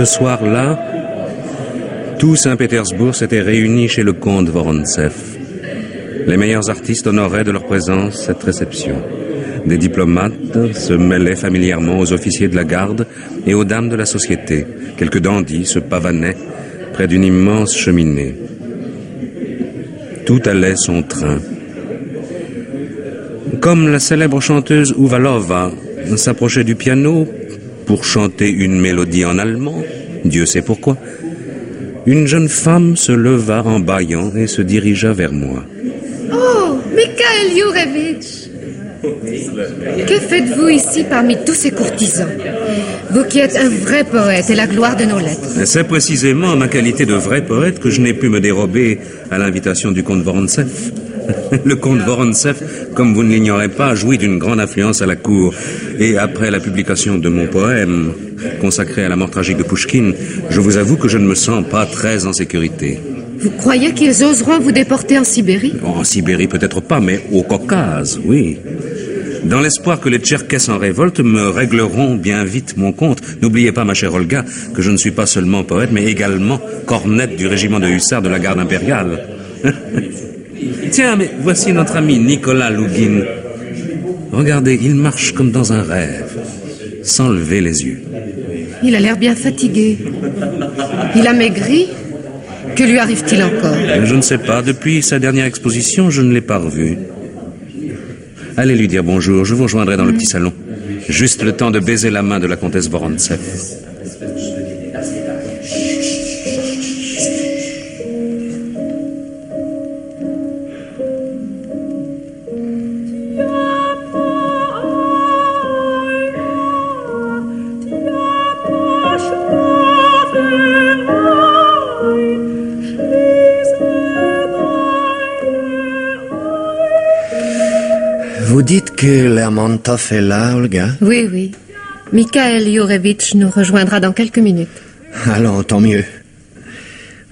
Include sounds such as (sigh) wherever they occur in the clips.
Ce soir-là, tout Saint-Pétersbourg s'était réuni chez le comte Vorontsev. Les meilleurs artistes honoraient de leur présence cette réception. Des diplomates se mêlaient familièrement aux officiers de la garde et aux dames de la société. Quelques dandys se pavanaient près d'une immense cheminée. Tout allait son train. Comme la célèbre chanteuse Uvalova s'approchait du piano pour chanter une mélodie en allemand, Dieu sait pourquoi, une jeune femme se leva en bâillant et se dirigea vers moi. Oh, Mikhail Yurevitch Que faites-vous ici parmi tous ces courtisans? Vous qui êtes un vrai poète et la gloire de nos lettres. C'est précisément en ma qualité de vrai poète que je n'ai pu me dérober à l'invitation du comte Vorontsev. (laughs) Le comte Vorontsev, comme vous ne l'ignorez pas, jouit d'une grande influence à la cour. Et après la publication de mon poème, consacré à la mort tragique de Pushkin, je vous avoue que je ne me sens pas très en sécurité. Vous croyez qu'ils oseront vous déporter en Sibérie? En Sibérie peut-être pas, mais au Caucase, oui. Dans l'espoir que les Tcherkesses en révolte me régleront bien vite mon compte. N'oubliez pas, ma chère Olga, que je ne suis pas seulement poète, mais également cornette du régiment de hussards de la garde impériale. (laughs) Tiens, mais voici notre ami Nicolas Lougin. Regardez, il marche comme dans un rêve, sans lever les yeux. Il a l'air bien fatigué. Il a maigri. Que lui arrive-t-il encore? Je ne sais pas. Depuis sa dernière exposition, je ne l'ai pas revu. Allez lui dire bonjour. Je vous rejoindrai dans le petit salon. Juste le temps de baiser la main de la comtesse Vorontsev. Que est là, Olga Oui, oui. Mikhail Yurevitch nous rejoindra dans quelques minutes. Allons, tant mieux.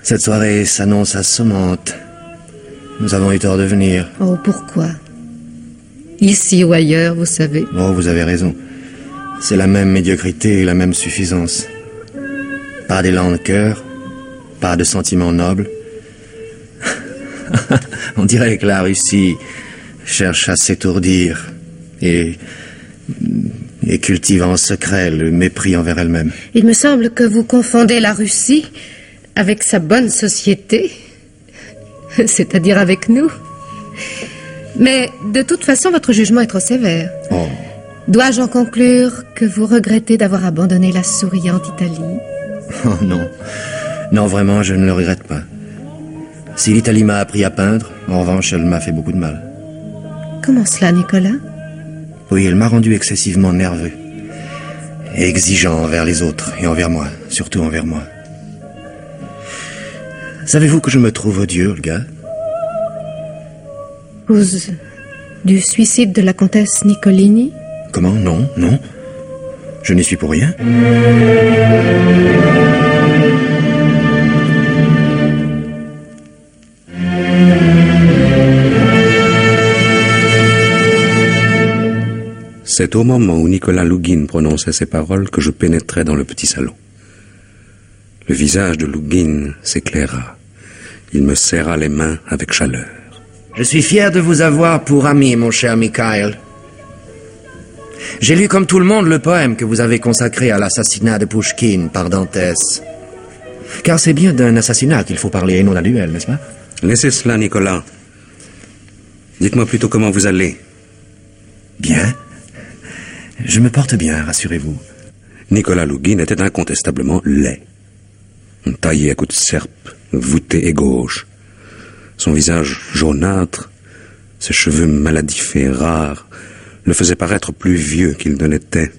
Cette soirée s'annonce assommante. Nous avons eu tort de venir. Oh, pourquoi? Ici ou ailleurs, vous savez. Oh, vous avez raison. C'est la même médiocrité et la même suffisance. Pas d'élan de cœur, pas de sentiments nobles. (laughs) On dirait que la Russie cherche à s'étourdir et, et cultive en secret le mépris envers elle-même. Il me semble que vous confondez la Russie avec sa bonne société, (laughs) c'est-à-dire avec nous. Mais de toute façon, votre jugement est trop sévère. Oh, Dois-je en conclure que vous regrettez d'avoir abandonné la souriante Italie? Oh non. Non, vraiment, je ne le regrette pas. Si l'Italie m'a appris à peindre, en revanche, elle m'a fait beaucoup de mal. Comment cela, Nicolas? Oui, elle m'a rendu excessivement nerveux. Et exigeant envers les autres et envers moi, surtout envers moi. Savez-vous que je me trouve odieux, Olga Cause du suicide de la comtesse Nicolini? Comment? Non, non. Je n'y suis pour rien. C'est au moment où Nicolas Lougin prononçait ces paroles que je pénétrai dans le petit salon. Le visage de Lougin s'éclaira. Il me serra les mains avec chaleur. Je suis fier de vous avoir pour ami, mon cher Mikhail. J'ai lu comme tout le monde le poème que vous avez consacré à l'assassinat de Pushkin par Dantès. Car c'est bien d'un assassinat qu'il faut parler et non d'un duel, n'est-ce pas? Laissez cela, Nicolas. Dites-moi plutôt comment vous allez. Bien. Je me porte bien, rassurez-vous. Nicolas Lougin était incontestablement laid. Taillé à coups de serpe, voûté et gauche. Son visage jaunâtre, ses cheveux maladifs et rares, le faisaient paraître plus vieux qu'il ne l'était.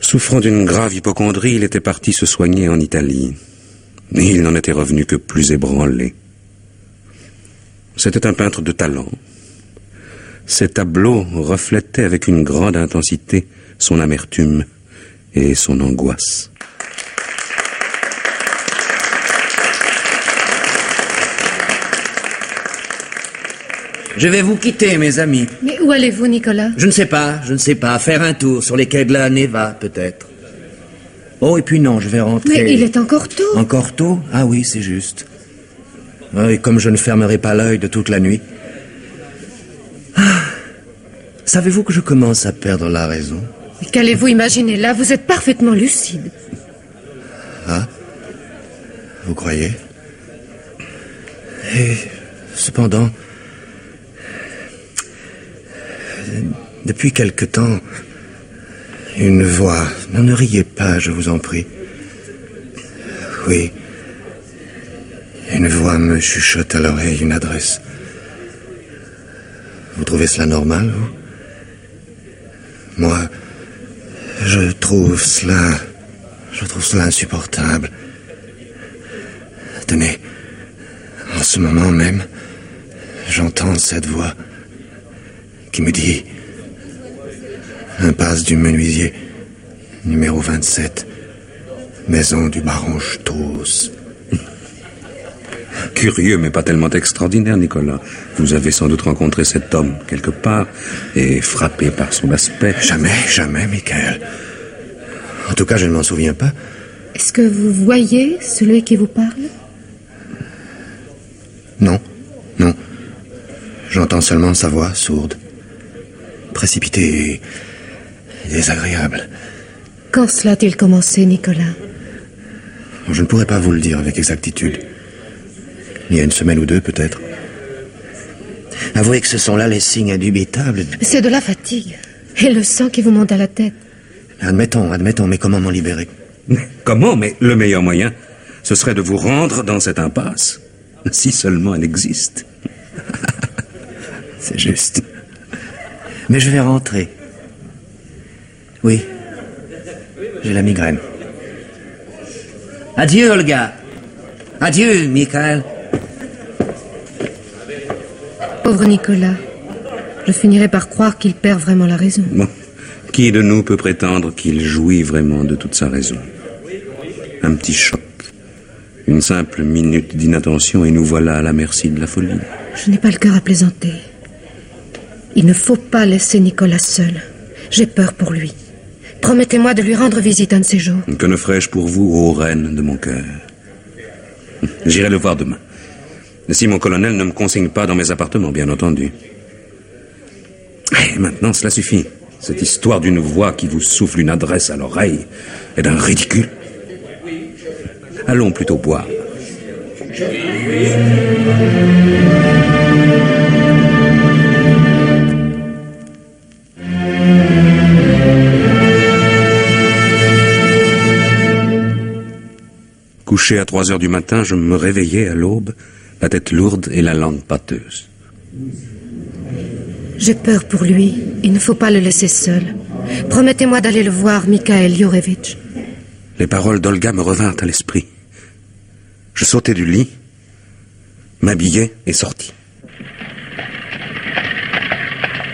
Souffrant d'une grave hypochondrie, il était parti se soigner en Italie. Et il n'en était revenu que plus ébranlé. C'était un peintre de talent. Ses tableaux reflétaient avec une grande intensité son amertume et son angoisse. Je vais vous quitter, mes amis. Mais où allez-vous, Nicolas? Je ne sais pas, je ne sais pas. Faire un tour sur les quais de la Neva, peut-être. Oh, et puis non, je vais rentrer. Mais il est encore tôt. Encore tôt? Ah oui, c'est juste. Ah, et comme je ne fermerai pas l'œil de toute la nuit. Savez-vous que je commence à perdre la raison? Qu'allez-vous imaginer? Là Vous êtes parfaitement lucide. Ah Vous croyez? Et cependant, depuis quelque temps, une voix. Non, ne riez pas, je vous en prie. Oui. Une voix me chuchote à l'oreille une adresse. Vous trouvez cela normal, vous? Moi, je trouve cela. Je trouve cela insupportable. Tenez, en ce moment même, j'entends cette voix qui me dit Impasse du menuisier, numéro 27, maison du baron Strauss. Curieux, mais pas tellement extraordinaire, Nicolas. Vous avez sans doute rencontré cet homme quelque part et frappé par son aspect. Jamais, jamais, Michael. En tout cas, je ne m'en souviens pas. Est-ce que vous voyez celui qui vous parle? Non, non. J'entends seulement sa voix sourde, précipitée et désagréable. Quand cela a-t-il commencé, Nicolas? Je ne pourrais pas vous le dire avec exactitude. Il y a une semaine ou deux, peut-être. Avouez que ce sont là les signes indubitables. C'est de la fatigue. Et le sang qui vous monte à la tête. Admettons, admettons, mais comment m'en libérer? Comment? Mais le meilleur moyen, ce serait de vous rendre dans cette impasse. Si seulement elle existe. C'est juste. Mais je vais rentrer. Oui. J'ai la migraine. Adieu, Olga. Adieu, Michael. Pauvre Nicolas. Je finirai par croire qu'il perd vraiment la raison. Bon, qui de nous peut prétendre qu'il jouit vraiment de toute sa raison? Un petit choc, une simple minute d'inattention et nous voilà à la merci de la folie. Je n'ai pas le cœur à plaisanter. Il ne faut pas laisser Nicolas seul. J'ai peur pour lui. Promettez-moi de lui rendre visite un de ces jours. Que ne ferais-je pour vous, ô reine de mon cœur? J'irai le voir demain. Si mon colonel ne me consigne pas dans mes appartements, bien entendu. Et maintenant, cela suffit. Cette histoire d'une voix qui vous souffle une adresse à l'oreille est d'un ridicule. Allons plutôt boire. Couché à 3 heures du matin, je me réveillais à l'aube, la tête lourde et la langue pâteuse. J'ai peur pour lui. Il ne faut pas le laisser seul. Promettez-moi d'aller le voir, Mikhail Yorevitch. Les paroles d'Olga me revinrent à l'esprit. Je sautai du lit, m'habillai et sortis.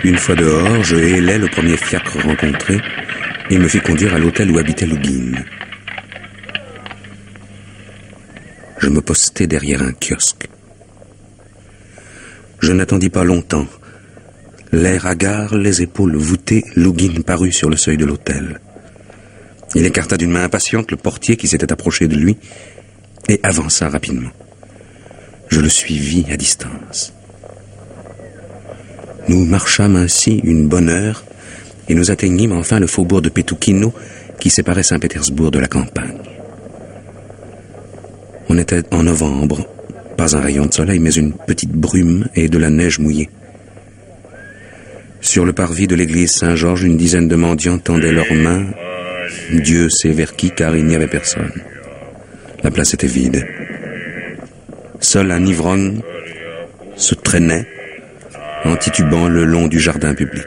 Une fois dehors, je hélai le premier fiacre rencontré et me fis conduire à l'hôtel où habitait Lugin. Je me postai derrière un kiosque. Je n'attendis pas longtemps. L'air hagard, les épaules voûtées, Lugin parut sur le seuil de l'hôtel. Il écarta d'une main impatiente le portier qui s'était approché de lui et avança rapidement. Je le suivis à distance. Nous marchâmes ainsi une bonne heure et nous atteignîmes enfin le faubourg de Petukino qui séparait Saint-Pétersbourg de la campagne. On était en novembre, pas un rayon de soleil, mais une petite brume et de la neige mouillée. Sur le parvis de l'église Saint-Georges, une dizaine de mendiants tendaient leurs mains. Dieu sait vers qui, car il n'y avait personne. La place était vide. Seul un ivrogne se traînait en titubant le long du jardin public.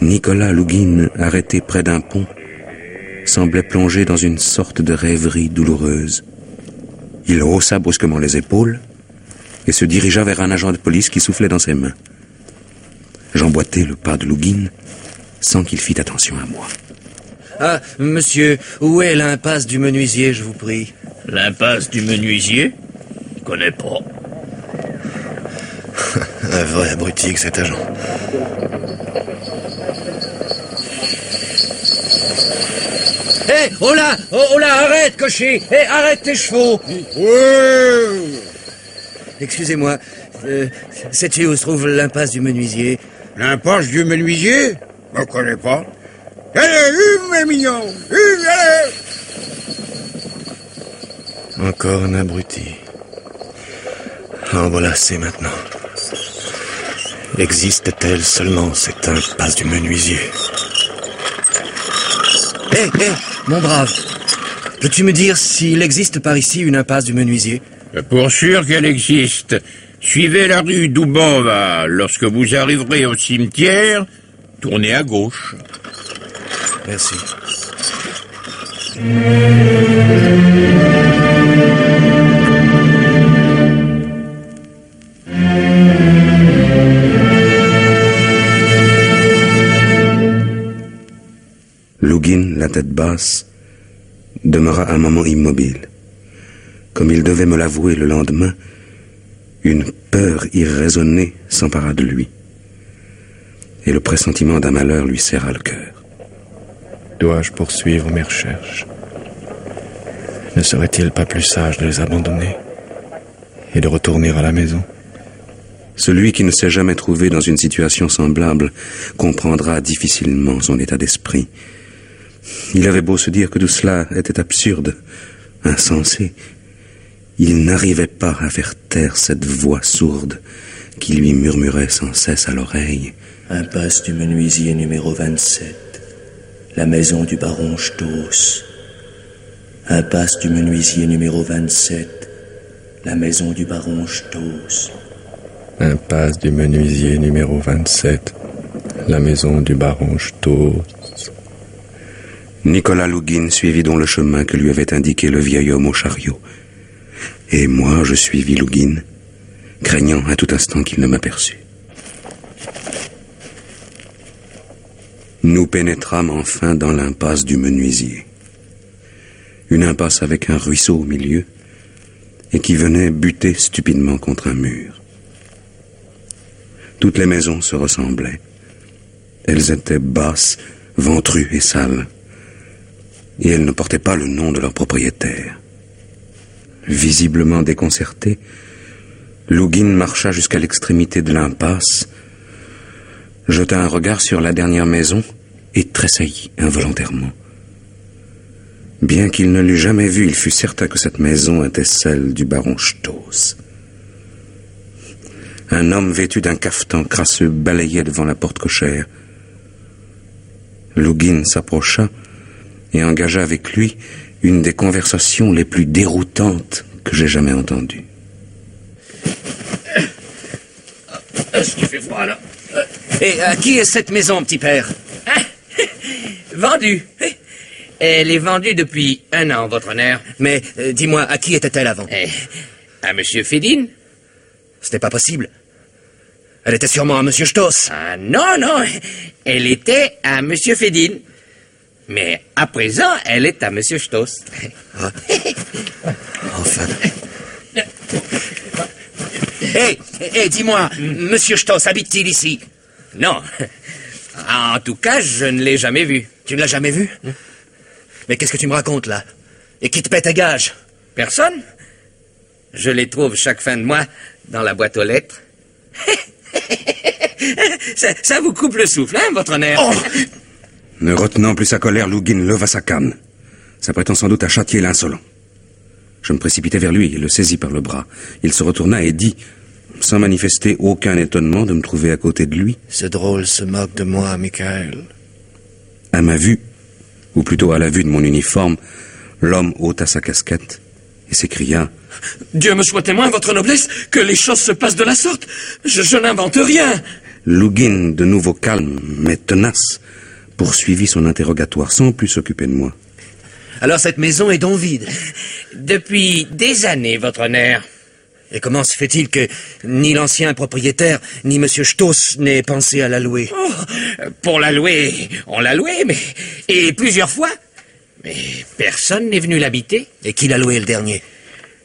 Nicolas Lugin, arrêté près d'un pont, semblait plongé dans une sorte de rêverie douloureuse. Il haussa brusquement les épaules et se dirigea vers un agent de police qui soufflait dans ses mains. J'emboîtai le pas de Lugin sans qu'il fît attention à moi. Ah, monsieur, où est l'impasse du menuisier, je vous prie? L'impasse du menuisier? Je connais pas. (laughs) Un vrai abruti que cet agent. Hé, oh là oh, oh là, arrête, cocher Hé, arrête tes chevaux Ouais Excusez-moi, euh, sais-tu où se trouve l'impasse du menuisier L'impasse du menuisier Je ne connais pas. Allez, mes mignons Une, allez Encore un abruti. En voilà assez maintenant. Existe-t-elle seulement cette impasse du menuisier? Hé, hé, mon brave, peux-tu me dire s'il existe par ici une impasse du menuisier Pour sûr qu'elle existe. Suivez la rue Dubova. Lorsque vous arriverez au cimetière, tournez à gauche. Merci. Tête basse, demeura un moment immobile. Comme il devait me l'avouer le lendemain, une peur irraisonnée s'empara de lui. Et le pressentiment d'un malheur lui serra le cœur. Dois-je poursuivre mes recherches? Ne serait-il pas plus sage de les abandonner et de retourner à la maison? Celui qui ne s'est jamais trouvé dans une situation semblable comprendra difficilement son état d'esprit. Il avait beau se dire que tout cela était absurde, insensé, il n'arrivait pas à faire taire cette voix sourde qui lui murmurait sans cesse à l'oreille. Impasse du menuisier numéro 27. La maison du baron Stos. Impasse du menuisier numéro 27. La maison du baron Stos. Impasse du menuisier numéro 27. La maison du baron Stos. Nicolas Lugin suivit donc le chemin que lui avait indiqué le vieil homme au chariot. Et moi, je suivis Lugin, craignant à tout instant qu'il ne m'aperçût. Nous pénétrâmes enfin dans l'impasse du menuisier. Une impasse avec un ruisseau au milieu et qui venait buter stupidement contre un mur. Toutes les maisons se ressemblaient. Elles étaient basses, ventrues et sales. Et elles ne portaient pas le nom de leur propriétaire. Visiblement déconcerté, Lugin marcha jusqu'à l'extrémité de l'impasse, jeta un regard sur la dernière maison et tressaillit involontairement. Bien qu'il ne l'eût jamais vue, il fut certain que cette maison était celle du baron Stoss. Un homme vêtu d'un cafetan crasseux balayait devant la porte cochère. Lugin s'approcha et engagea avec lui une des conversations les plus déroutantes que j'ai jamais entendues. Est-ce qu'il fait froid, là Et à qui est cette maison, petit père (laughs) Vendue. Elle est vendue depuis un an, votre honneur. Mais euh, dis-moi, à qui était-elle avant Eh, à Monsieur Fédine Ce n'est pas possible. Elle était sûrement à Monsieur Stoss. Ah non, non. Elle était à Monsieur Fédine. Mais à présent, elle est à Monsieur Stoss. (laughs) Enfin. (laughs) Hé, hé, dis-moi, Monsieur Stoss habite-t-il ici? Non. En tout cas, je ne l'ai jamais vu. Tu ne l'as jamais vu? Mais qu'est-ce que tu me racontes là? Et qui te pète à gage? Personne Je les trouve chaque fin de mois dans la boîte aux lettres. (laughs) ça, ça vous coupe le souffle, hein, votre honneur? Oh Ne retenant plus sa colère, Lugin leva sa canne, s'apprêtant sans doute à châtier l'insolent. Je me précipitai vers lui et le saisis par le bras. Il se retourna et dit, sans manifester aucun étonnement de me trouver à côté de lui, Ce drôle se moque de moi, Michael. à ma vue, ou plutôt à la vue de mon uniforme, l'homme ôta sa casquette et s'écria (laughs) Dieu me soit témoin, votre noblesse, que les choses se passent de la sorte. Je, je n'invente rien. Lugin, de nouveau calme, mais tenace, poursuivit son interrogatoire sans plus s'occuper de moi. Alors cette maison est donc vide. Depuis des années, votre honneur. Et comment se fait-il que ni l'ancien propriétaire, ni Monsieur Stoss n'aient pensé à la louer? Oh, pour la louer, on l'a louée, mais... Et plusieurs fois. Mais personne n'est venu l'habiter. Et qui l'a loué le dernier?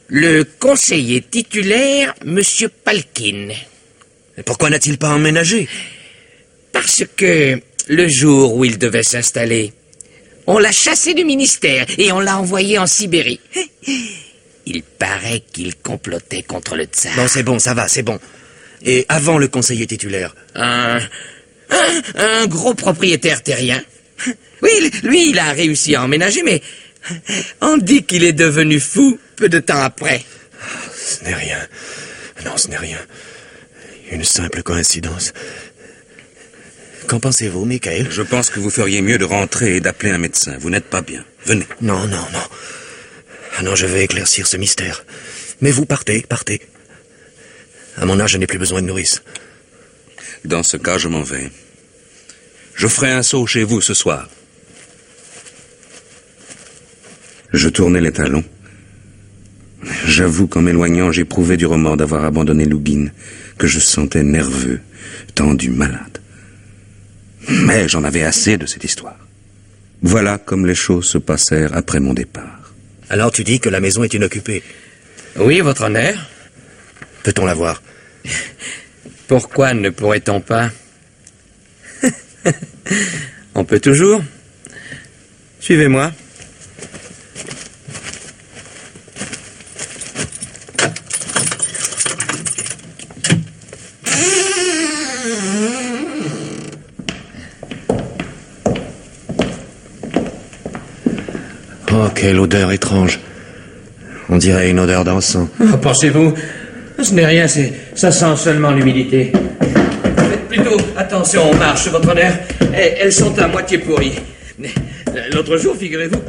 Le conseiller titulaire, Monsieur Palkin. Et pourquoi n'a-t-il pas emménagé? Parce que le jour où il devait s'installer, On l'a chassé du ministère et on l'a envoyé en Sibérie. (laughs) Il paraît qu'il complotait contre le tsar. Bon, c'est bon, ça va, c'est bon. Et avant le conseiller titulaire Un, un, un gros propriétaire terrien. Oui, lui, il a réussi à emménager, mais on dit qu'il est devenu fou peu de temps après. Ce n'est rien. Non, ce n'est rien. Une simple coïncidence. Qu'en pensez-vous, Michael? Je pense que vous feriez mieux de rentrer et d'appeler un médecin. Vous n'êtes pas bien. Venez. Non, non, non. Ah non, je vais éclaircir ce mystère. Mais vous partez, partez. À mon âge, je n'ai plus besoin de nourrice. Dans ce cas, je m'en vais. Je ferai un saut chez vous ce soir. Je tournai les talons. J'avoue qu'en m'éloignant, j'éprouvais du remords d'avoir abandonné Lugin, que je sentais nerveux, tendu, malade. Mais j'en avais assez de cette histoire. Voilà comme les choses se passèrent après mon départ. Alors tu dis que la maison est inoccupée Oui, votre honneur. Peut-on la voir? (laughs) Pourquoi ne pourrait-on pas? (laughs) On peut toujours. Suivez-moi. Oh, quelle odeur étrange. On dirait une odeur d'encens. Oh, Pensez-vous? Ce n'est rien, ça sent seulement l'humidité. Faites plutôt attention aux marches, votre honneur. Elles, sont à moitié pourries. L'autre jour, figurez-vous.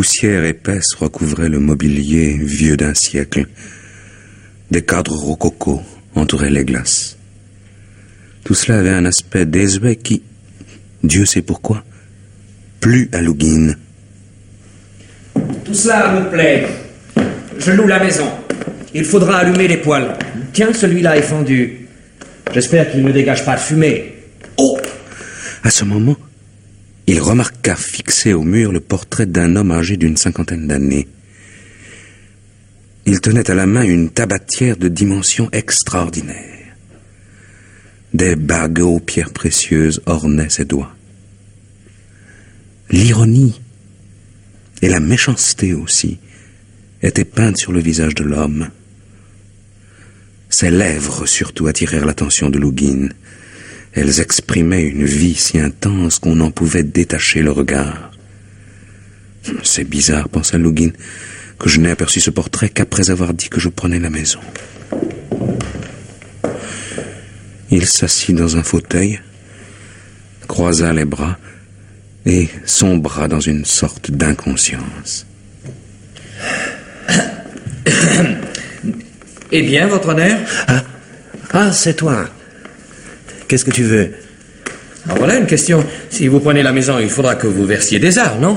Poussière épaisse recouvrait le mobilier vieux d'un siècle. Des cadres rococo entouraient les glaces. Tout cela avait un aspect désuet qui, Dieu sait pourquoi, plut à Lugin. Tout cela me plaît. Je loue la maison. Il faudra allumer les poêles. Tiens, celui-là est fendu. J'espère qu'il ne dégage pas de fumée. Oh À ce moment, il remarqua fixé au mur le portrait d'un homme âgé d'une cinquantaine d'années. Il tenait à la main une tabatière de dimensions extraordinaires. Des bagues aux pierres précieuses ornaient ses doigts. L'ironie et la méchanceté aussi étaient peintes sur le visage de l'homme. Ses lèvres surtout attirèrent l'attention de Lugin. Elles exprimaient une vie si intense qu'on n'en pouvait détacher le regard. C'est bizarre, pensa Lugin, que je n'ai aperçu ce portrait qu'après avoir dit que je prenais la maison. Il s'assit dans un fauteuil, croisa les bras et sombra dans une sorte d'inconscience. Eh bien, votre honneur? Ah, ah c'est toi. Qu'est-ce que tu veux Ah, Voilà une question. Si vous prenez la maison, il faudra que vous versiez des arts, non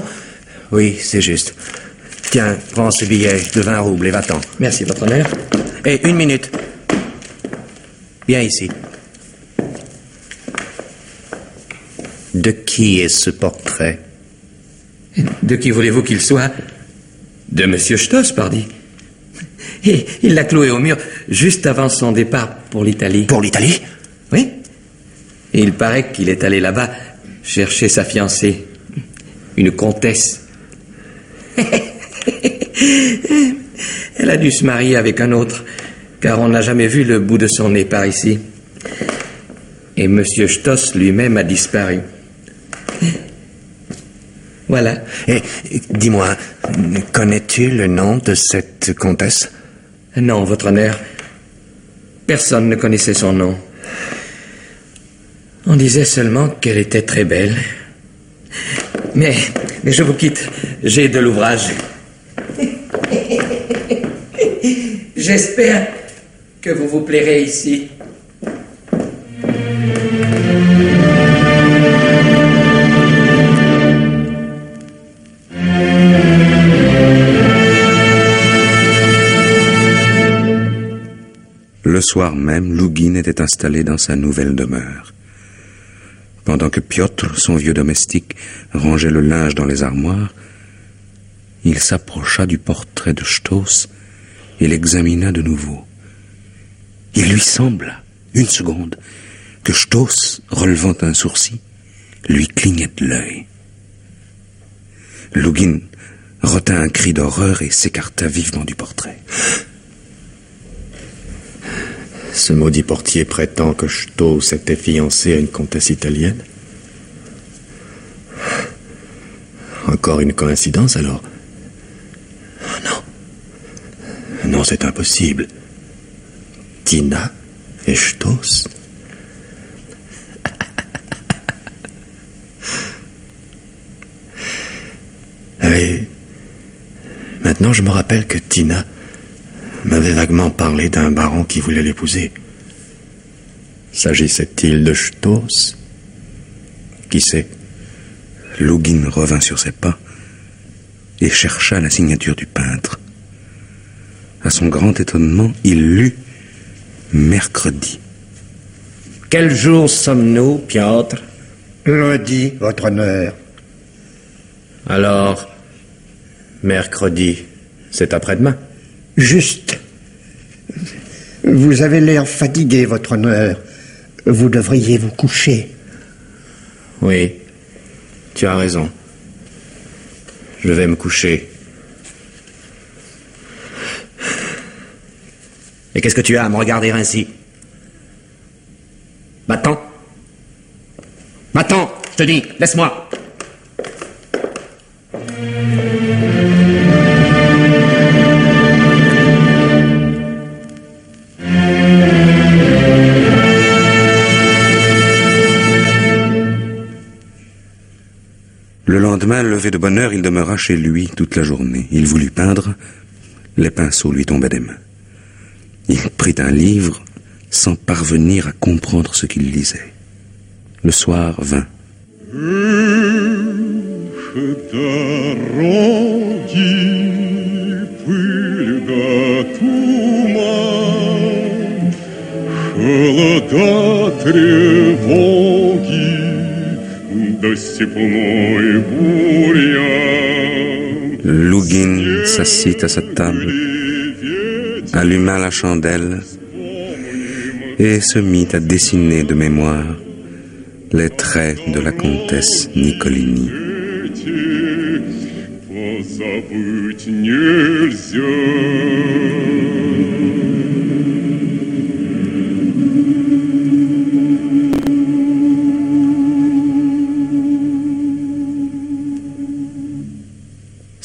Oui, c'est juste. Tiens, prends ce billet de 20 roubles et va-t'en. Merci, votre honneur. Et une minute. Viens ici. De qui est ce portrait De qui voulez-vous qu'il soit De Monsieur Stoss, pardi. Et il l'a cloué au mur juste avant son départ pour l'Italie. Pour l'Italie. Et il paraît qu'il est allé là-bas chercher sa fiancée, une comtesse. (laughs) Elle a dû se marier avec un autre, car on n'a jamais vu le bout de son nez par ici. Et Monsieur Stoss lui-même a disparu. Voilà. Et dis-moi, connais-tu le nom de cette comtesse? Non, votre honneur. Personne ne connaissait son nom. On disait seulement qu'elle était très belle. Mais, je vous quitte. J'ai de l'ouvrage. (laughs) J'espère que vous vous plairez ici. Le soir même, Lugin était installé dans sa nouvelle demeure. Pendant que Piotr, son vieux domestique, rangeait le linge dans les armoires, Il s'approcha du portrait de Stoss et l'examina de nouveau. Il lui sembla, une seconde, que Stoss, relevant un sourcil, lui clignait de l'œil. Lugin retint un cri d'horreur et s'écarta vivement du portrait. Ce maudit portier prétend que Stoss était fiancé à une comtesse italienne Encore une coïncidence alors? Non. Non, c'est impossible. Tina et Stoss (laughs) Oui. Maintenant, je me rappelle que Tina m'avait vaguement parlé d'un baron qui voulait l'épouser. S'agissait-il de Stoss Qui sait? Lugin revint sur ses pas et chercha la signature du peintre. À son grand étonnement, il lut mercredi. Quel jour sommes-nous, Piotr? Lundi, votre honneur. Alors, mercredi, c'est après-demain. Juste. Vous avez l'air fatigué, votre honneur. Vous devriez vous coucher. Oui, tu as raison. Je vais me coucher. Et qu'est-ce que tu as à me regarder ainsi? Va-t'en Va-t'en, je te dis, laisse-moi lendemain, levé de bonne heure, il demeura chez lui toute la journée. Il voulut peindre, les pinceaux lui tombaient des mains. Il prit un livre sans parvenir à comprendre ce qu'il lisait. Le soir vint. Lugin s'assit à sa table, alluma la chandelle et se mit à dessiner de mémoire les traits de la comtesse Nicolini.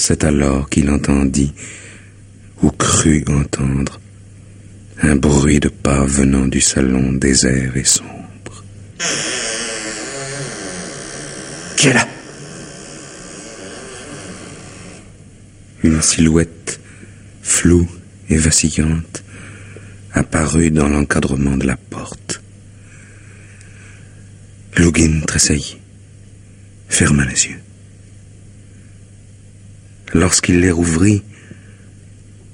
C'est alors qu'il entendit, ou crut entendre, un bruit de pas venant du salon désert et sombre. Qui est là Une silhouette floue et vacillante apparut dans l'encadrement de la porte. Lugin tressaillit, ferma les yeux. Lorsqu'il les rouvrit,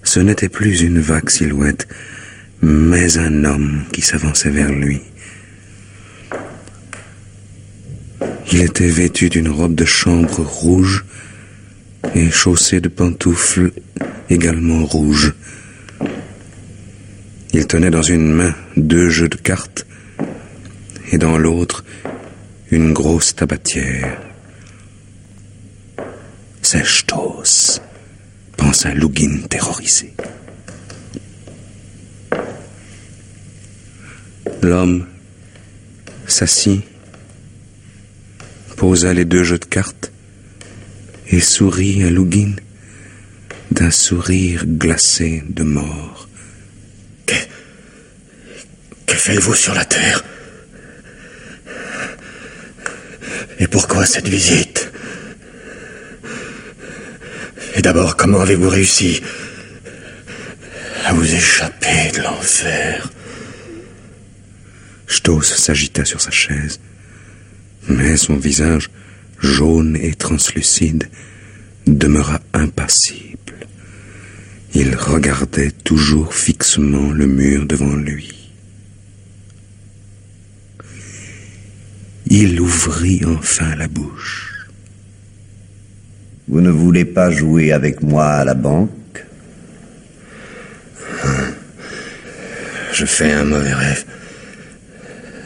ce n'était plus une vague silhouette, mais un homme qui s'avançait vers lui. Il était vêtu d'une robe de chambre rouge et chaussé de pantoufles également rouges. Il tenait dans une main deux jeux de cartes et dans l'autre une grosse tabatière. C'est Stoss, pensa Lugin terrorisé. L'homme s'assit, posa les deux jeux de cartes et sourit à Lugin d'un sourire glacé de mort. Que, que faites-vous sur la terre? Et pourquoi cette visite? Et d'abord, comment avez-vous réussi à vous échapper de l'enfer? Stoss s'agita sur sa chaise, mais son visage, jaune et translucide, demeura impassible. Il regardait toujours fixement le mur devant lui. Il ouvrit enfin la bouche. Vous ne voulez pas jouer avec moi à la banque? Je fais un mauvais rêve.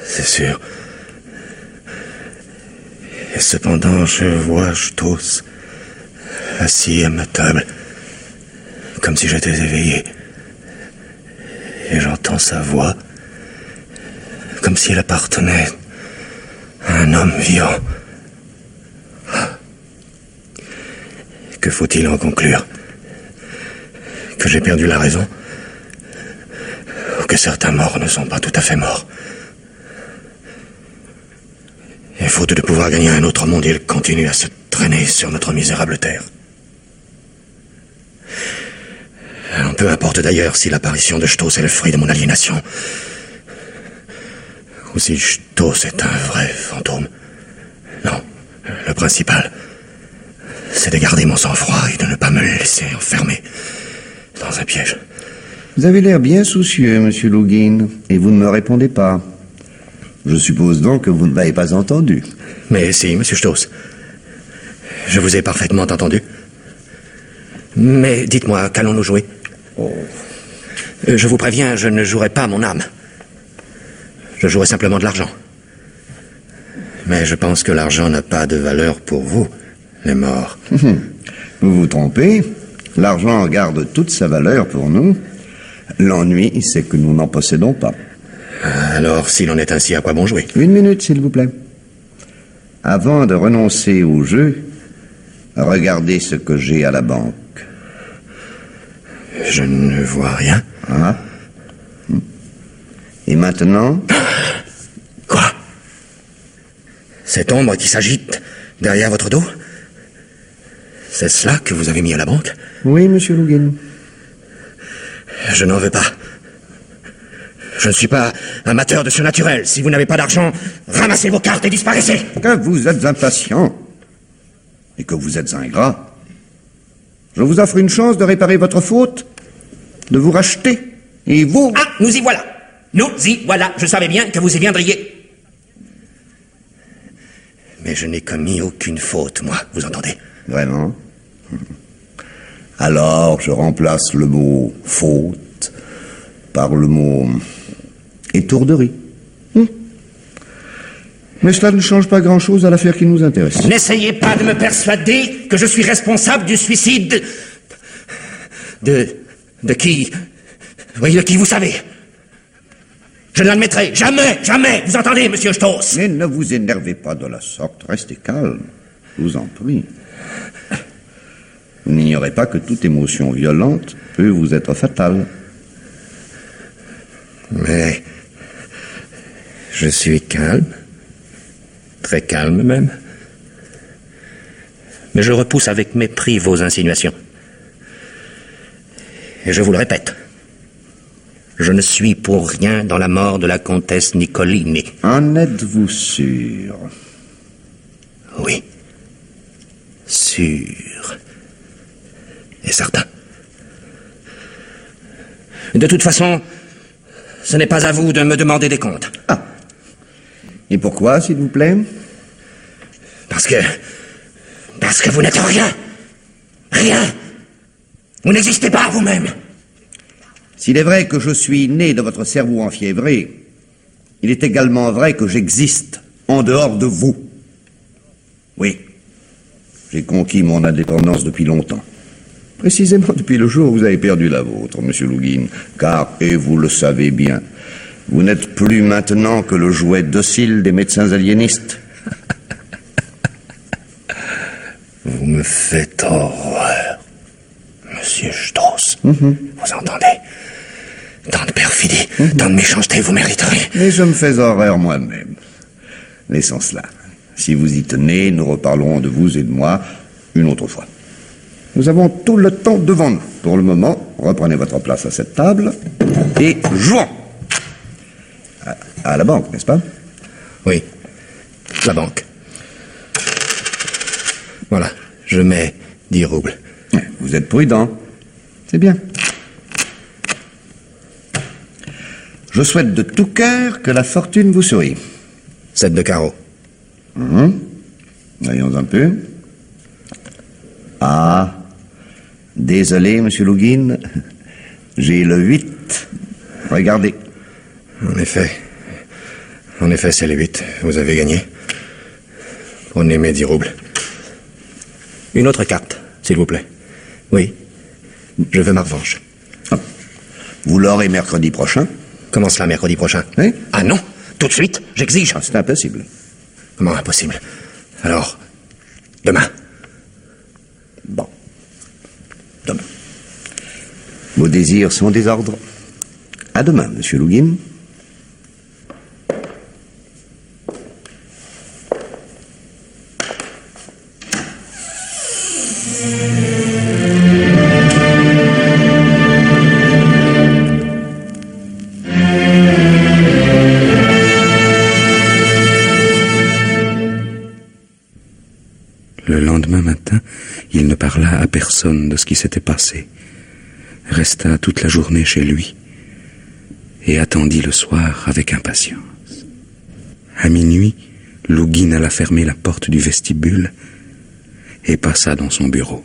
C'est sûr. Et cependant, je vois Stos assis à ma table, comme si j'étais éveillé. Et j'entends sa voix, comme si elle appartenait à un homme vivant. Que faut-il en conclure Que j'ai perdu la raison Ou que certains morts ne sont pas tout à fait morts Et faute de pouvoir gagner un autre monde, ils continuent à se traîner sur notre misérable terre. Peu importe d'ailleurs si l'apparition de Stos est le fruit de mon aliénation, ou si Stos est un vrai fantôme. Non, le principal, c'est de garder mon sang-froid et de ne pas me laisser enfermer dans un piège. Vous avez l'air bien soucieux, monsieur Lougin, et vous ne me répondez pas. Je suppose donc que vous ne m'avez pas entendu. Mais si, monsieur Stoss. Je vous ai parfaitement entendu. Mais dites-moi, qu'allons-nous jouer? Oh. Je vous préviens, je ne jouerai pas mon âme. Je jouerai simplement de l'argent. Mais je pense que l'argent n'a pas de valeur pour vous, les morts. Vous vous trompez. L'argent garde toute sa valeur pour nous. L'ennui, c'est que nous n'en possédons pas. Alors, s'il en est ainsi, à quoi bon jouer? Une minute, s'il vous plaît. Avant de renoncer au jeu, regardez ce que j'ai à la banque. Je ne vois rien. Ah. Et maintenant Quoi? Cette ombre qui s'agite derrière votre dos? C'est cela que vous avez mis à la banque Oui, monsieur Lougin. Je n'en veux pas. Je ne suis pas amateur de surnaturel. Si vous n'avez pas d'argent, ramassez vos cartes et disparaissez. Que vous êtes impatient. Et que vous êtes ingrat. Je vous offre une chance de réparer votre faute, de vous racheter. Et vous... Ah, nous y voilà. Nous y voilà. Je savais bien que vous y viendriez. Mais je n'ai commis aucune faute, moi, vous entendez? Vraiment Alors, je remplace le mot faute par le mot étourderie. Hmm. Mais cela ne change pas grand-chose à l'affaire qui nous intéresse. N'essayez pas de me persuader que je suis responsable du suicide De. de qui Oui, de qui vous savez Je ne l'admettrai jamais, jamais. Vous entendez, monsieur Stoss? Mais ne vous énervez pas de la sorte. Restez calme. Je vous en prie. Vous n'ignorez pas que toute émotion violente peut vous être fatale. Mais. Je suis calme. Très calme même. Mais je repousse avec mépris vos insinuations. Et je vous le répète. Je ne suis pour rien dans la mort de la comtesse Nicolini. En êtes-vous sûr? Oui. Sûr. Et certain. De toute façon, ce n'est pas à vous de me demander des comptes. Ah. Et pourquoi, s'il vous plaît? Parce que. Parce que vous n'êtes rien. Rien. Vous n'existez pas vous-même. S'il est vrai que je suis né de votre cerveau enfiévré, il est également vrai que j'existe en dehors de vous. Oui. J'ai conquis mon indépendance depuis longtemps. Précisément depuis le jour où vous avez perdu la vôtre, monsieur Lougin. Car, et vous le savez bien, vous n'êtes plus maintenant que le jouet docile des médecins aliénistes. (laughs) Vous me faites horreur, monsieur Strauss. Mhm. Vous entendez? Tant de perfidie, tant de méchanceté, vous mériteriez. Mais je me fais horreur moi-même. Laissons cela. Si vous y tenez, nous reparlerons de vous et de moi une autre fois. Nous avons tout le temps devant nous. Pour le moment, reprenez votre place à cette table et jouons. À, à la banque, n'est-ce pas? Oui, la banque. Voilà, je mets 10 roubles. Vous êtes prudent. C'est bien. Je souhaite de tout cœur que la fortune vous sourie. 7 de carreau. Mhm. Voyons un peu. Ah, désolé, monsieur Lougin. J'ai le 8. Regardez. En effet. En effet, c'est le 8. Vous avez gagné. Prenez mes 10 roubles. Une autre carte, s'il vous plaît. Oui. Je veux ma revanche. Vous l'aurez mercredi prochain. Comment cela, mercredi prochain? Ah non Tout de suite J'exige C'est impossible. Comment impossible Alors, demain. Bon. Demain. Vos désirs sont des ordres. À demain, monsieur Lougin. À personne de ce qui s'était passé, resta toute la journée chez lui et attendit le soir avec impatience. À minuit, Lougin alla fermer la porte du vestibule et passa dans son bureau.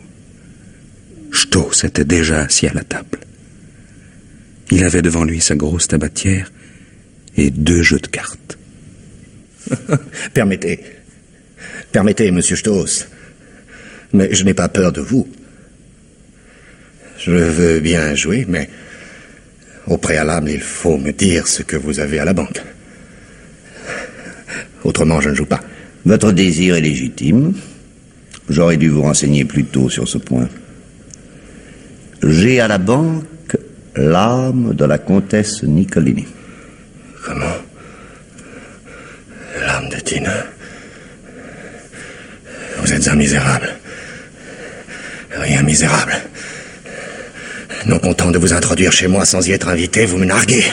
Stoss était déjà assis à la table. Il avait devant lui sa grosse tabatière et deux jeux de cartes. (laughs) Permettez. Permettez, monsieur Stoss. Mais je n'ai pas peur de vous. Je veux bien jouer, mais au préalable, il faut me dire ce que vous avez à la banque. Autrement, je ne joue pas. Votre désir est légitime. J'aurais dû vous renseigner plus tôt sur ce point. J'ai à la banque l'âme de la comtesse Nicolini. Comment? L'âme de Tina? Vous êtes un misérable. Rien misérable. Non content de vous introduire chez moi sans y être invité, vous me narguez.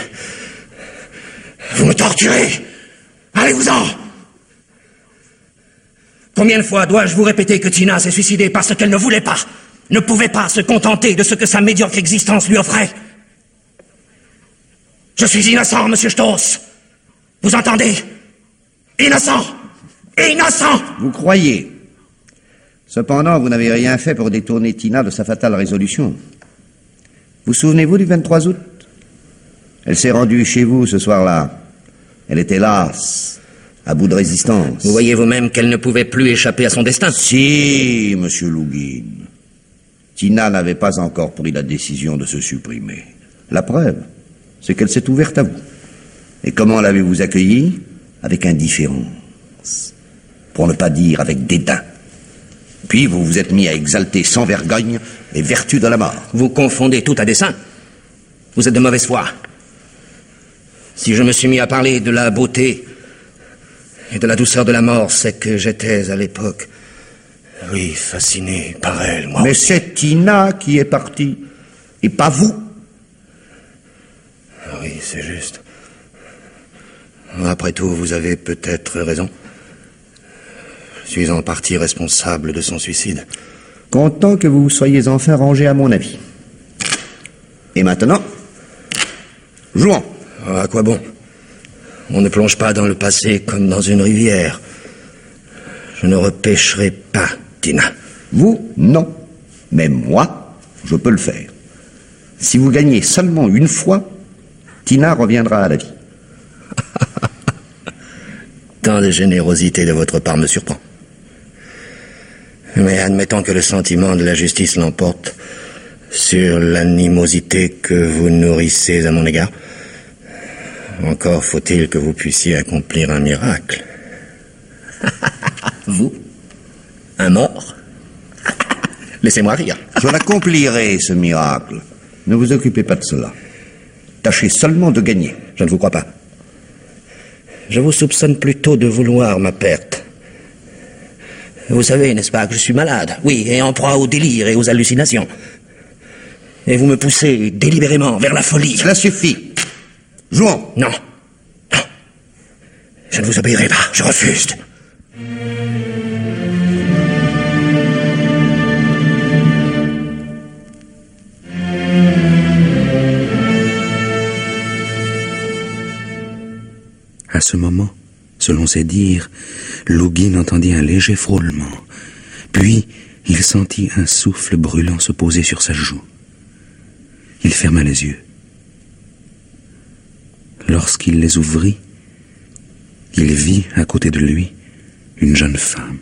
Vous me torturez. Allez-vous-en Combien de fois dois-je vous répéter que Tina s'est suicidée parce qu'elle ne voulait pas, ne pouvait pas se contenter de ce que sa médiocre existence lui offrait? Je suis innocent, monsieur Stoss. Vous entendez? Innocent Innocent Vous croyez? Cependant, vous n'avez rien fait pour détourner Tina de sa fatale résolution. Vous souvenez-vous du 23 août? Elle s'est rendue chez vous ce soir-là. Elle était lasse, à bout de résistance. Vous voyez vous-même qu'elle ne pouvait plus échapper à son destin Si, monsieur Lougin. Tina n'avait pas encore pris la décision de se supprimer. La preuve, c'est qu'elle s'est ouverte à vous. Et comment l'avez-vous accueillie? Avec indifférence. Pour ne pas dire avec dédain. Puis vous vous êtes mis à exalter sans vergogne les vertus de la mort. Vous confondez tout à dessein. Vous êtes de mauvaise foi. Si je me suis mis à parler de la beauté et de la douceur de la mort, c'est que j'étais à l'époque, oui, fasciné par elle, moi. Mais c'est Tina qui est partie, et pas vous. Oui, c'est juste. Après tout, vous avez peut-être raison. Je suis en partie responsable de son suicide. Content que vous soyez enfin rangé à mon avis. Et maintenant, jouons. À quoi bon? On ne plonge pas dans le passé comme dans une rivière. Je ne repêcherai pas, Tina. Vous, non. Mais moi, je peux le faire. Si vous gagnez seulement une fois, Tina reviendra à la vie. (laughs) Tant de générosité de votre part me surprend. Mais admettons que le sentiment de la justice l'emporte sur l'animosité que vous nourrissez à mon égard. Encore faut-il que vous puissiez accomplir un miracle. (laughs) vous? Un mort? Laissez-moi rire. Je l'accomplirai, ce miracle. Ne vous occupez pas de cela. Tâchez seulement de gagner. Je ne vous crois pas. Je vous soupçonne plutôt de vouloir ma perte. Vous savez, n'est-ce pas, que je suis malade, oui, et en proie au délire et aux hallucinations. Et vous me poussez délibérément vers la folie. Cela suffit. Jouons. Non. Non. Je ne vous obéirai pas, je refuse. À ce moment, selon ses dires, Lougin entendit un léger frôlement, Puis, il sentit un souffle brûlant se poser sur sa joue. Il ferma les yeux. Lorsqu'il les ouvrit, il vit à côté de lui une jeune femme.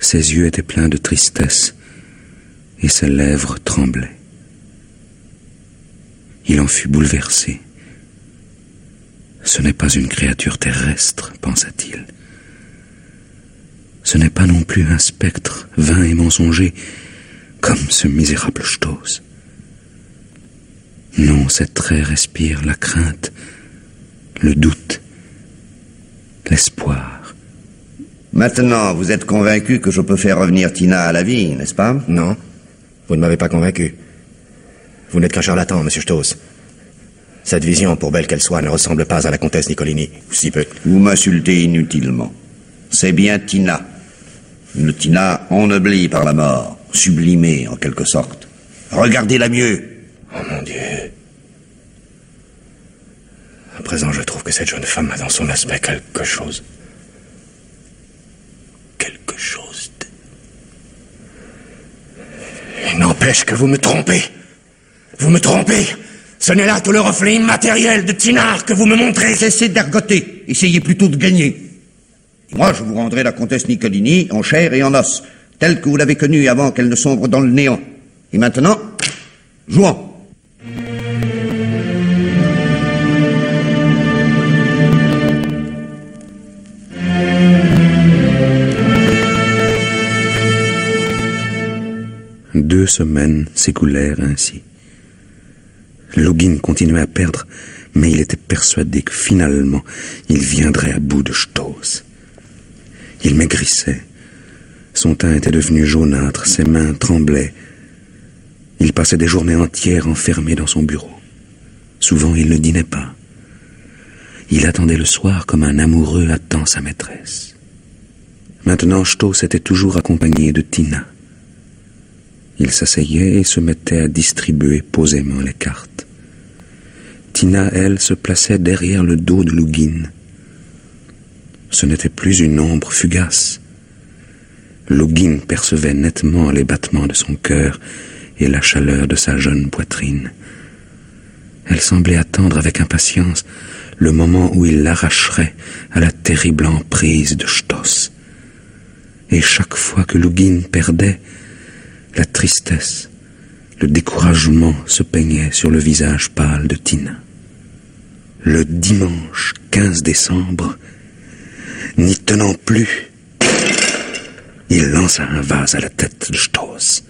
Ses yeux étaient pleins de tristesse et ses lèvres tremblaient. Il en fut bouleversé. Ce n'est pas une créature terrestre, pensa-t-il. Ce n'est pas non plus un spectre vain et mensonger, comme ce misérable Stoss. Non, ses traits respirent la crainte, le doute, l'espoir. Maintenant, vous êtes convaincu que je peux faire revenir Tina à la vie, n'est-ce pas? Non, vous ne m'avez pas convaincu. Vous n'êtes qu'un charlatan, monsieur Stoss. Cette vision, pour belle qu'elle soit, ne ressemble pas à la comtesse Nicolini, ou si peu. Vous m'insultez inutilement. C'est bien Tina. Une Tina ennoblie par la mort, sublimée en quelque sorte. Regardez-la mieux. Oh mon Dieu. À présent, je trouve que cette jeune femme a dans son aspect quelque chose. Quelque chose de... Il n'empêche que vous me trompez. Vous me trompez. Ce n'est là que le reflet immatériel de Tinard que vous me montrez. Cessez d'ergoter. Essayez plutôt de gagner. Moi, je vous rendrai la comtesse Nicolini en chair et en os, telle que vous l'avez connue avant qu'elle ne sombre dans le néant. Et maintenant, jouons. Deux semaines s'écoulèrent ainsi. Login continuait à perdre, mais il était persuadé que finalement il viendrait à bout de Stoss. Il maigrissait. Son teint était devenu jaunâtre, ses mains tremblaient. Il passait des journées entières enfermé dans son bureau. Souvent il ne dînait pas. Il attendait le soir comme un amoureux attend sa maîtresse. Maintenant Stoss était toujours accompagné de Tina. Il s'asseyait et se mettait à distribuer posément les cartes. Tina, elle, se plaçait derrière le dos de Lugin. Ce n'était plus une ombre fugace. Lugin percevait nettement les battements de son cœur et la chaleur de sa jeune poitrine. Elle semblait attendre avec impatience le moment où il l'arracherait à la terrible emprise de Stoss. Et chaque fois que Lugin perdait, la tristesse, le découragement se peignaient sur le visage pâle de Tina. Le dimanche 15 décembre, n'y tenant plus, il lança un vase à la tête de Stoss.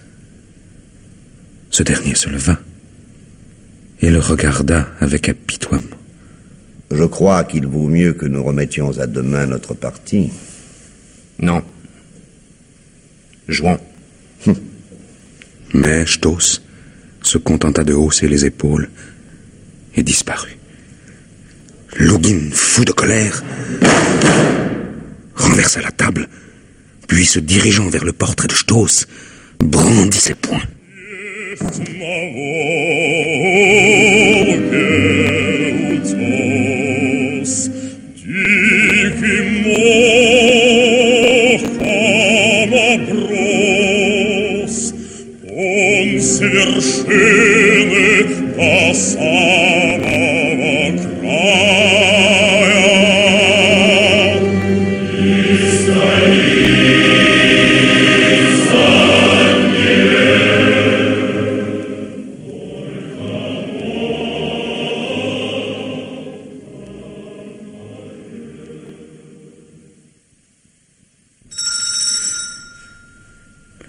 Ce dernier se leva et le regarda avec apitoiement. Je crois qu'il vaut mieux que nous remettions à demain notre partie. Non. Jouons. Mais Stoss se contenta de hausser les épaules et disparut. Lugin, fou de colère, renversa la table, puis se dirigeant vers le portrait de Stoss, brandit ses poings.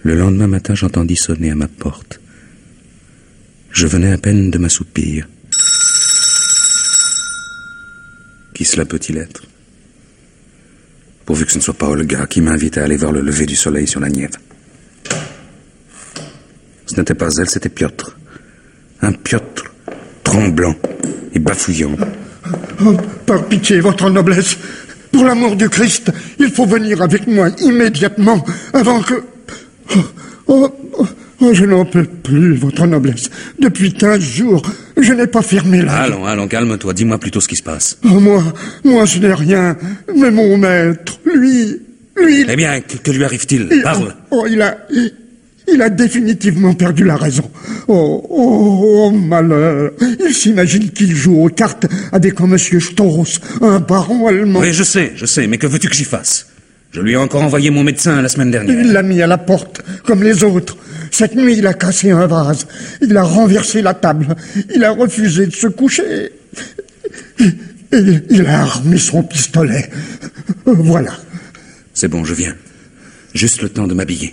Le lendemain matin, j'entendis sonner à ma porte. Je venais à peine de m'assoupir. Qui cela peut-il être? Pourvu que ce ne soit pas Olga qui m'invite à aller voir le lever du soleil sur la Nièvre. Ce n'était pas elle, c'était Piotr. Un Piotr tremblant et bafouillant. Oh, par pitié, votre noblesse, pour l'amour du Christ, il faut venir avec moi immédiatement, avant que... Oh, oh, oh, je n'en peux plus, votre noblesse. Depuis quinze jours, je n'ai pas fermé la... Allons, allons, calme-toi. Dis-moi plutôt ce qui se passe. Oh, moi, moi, je n'ai rien. Mais mon maître, lui, Lui, Eh bien, que, que lui arrive-t-il il- Parle. Oh, il a... Il a définitivement perdu la raison. Oh, oh, oh, malheur. Il s'imagine qu'il joue aux cartes avec un monsieur Storos, un baron allemand. Oui, je sais, je sais, mais que veux-tu que j'y fasse? Je lui ai encore envoyé mon médecin la semaine dernière. Il l'a mis à la porte, comme les autres. Cette nuit, il a cassé un vase. Il a renversé la table. Il a refusé de se coucher. Il a armé son pistolet. Voilà. C'est bon, je viens. Juste le temps de m'habiller.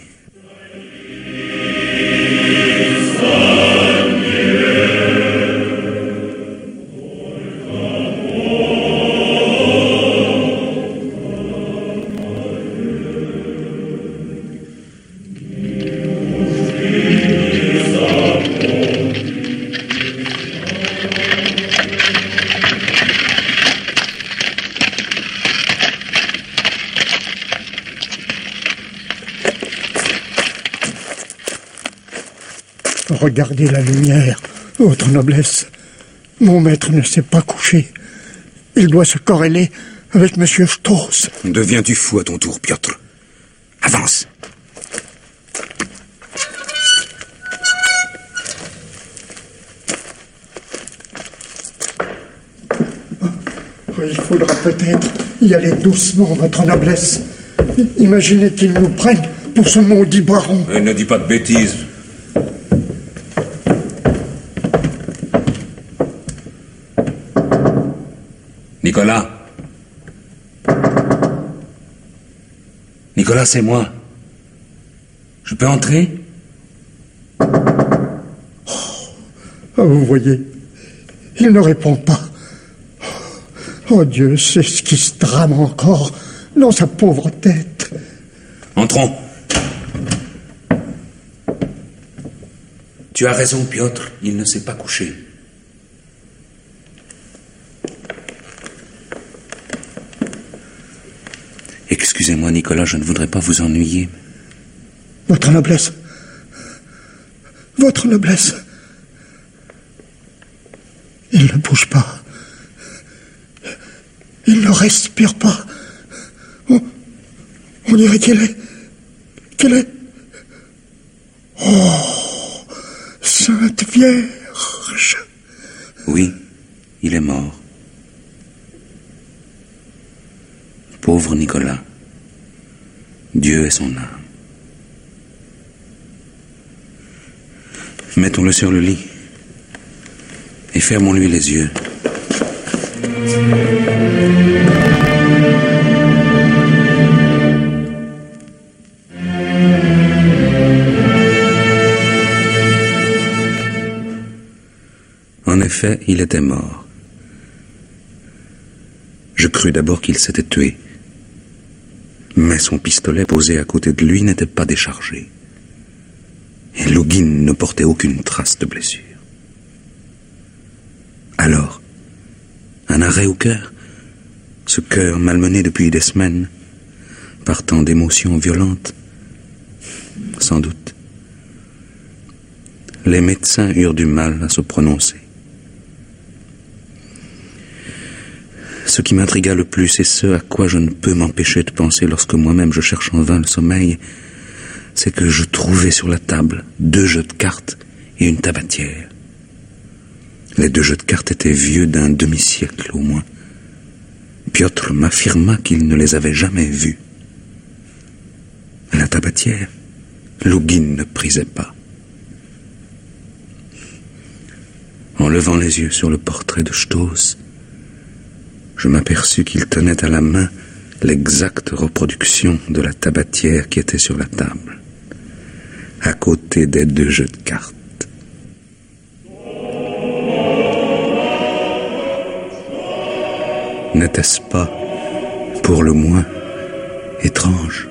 Regardez la lumière, votre noblesse. Mon maître ne s'est pas couché. Il doit se corréler avec monsieur Stoss. Deviens-tu fou à ton tour, Piotr? Avance. Il faudra peut-être y aller doucement, votre noblesse. Imaginez qu'ils nous prennent pour ce maudit baron. Eh, ne dis pas de bêtises. Nicolas Nicolas, c'est moi. Je peux entrer? Ah, vous voyez, il ne répond pas. Oh Dieu, c'est ce qui se drame encore dans sa pauvre tête. Entrons. Tu as raison, Piotr, il ne s'est pas couché. Excusez-moi, Nicolas, je ne voudrais pas vous ennuyer. Votre noblesse. Votre noblesse. Il ne bouge pas. Il ne respire pas. On, on dirait qu'elle est. qu'elle est. Oh, Sainte Vierge. Oui, il est mort. Pauvre Nicolas. Dieu est son âme. Mettons-le sur le lit et fermons-lui les yeux. En effet, il était mort. Je crus d'abord qu'il s'était tué. Mais son pistolet posé à côté de lui n'était pas déchargé. Et Lugin ne portait aucune trace de blessure. Alors, un arrêt au cœur, ce cœur malmené depuis des semaines, partant d'émotions violentes, sans doute. Les médecins eurent du mal à se prononcer. Ce qui m'intrigua le plus et ce à quoi je ne peux m'empêcher de penser lorsque moi-même je cherche en vain le sommeil, c'est que je trouvais sur la table deux jeux de cartes et une tabatière. Les deux jeux de cartes étaient vieux d'un demi-siècle au moins. Piotr m'affirma qu'il ne les avait jamais vus. La tabatière, Lugin ne prisait pas. En levant les yeux sur le portrait de Stoss, je m'aperçus qu'il tenait à la main l'exacte reproduction de la tabatière qui était sur la table, à côté des deux jeux de cartes. N'était-ce pas, pour le moins, étrange?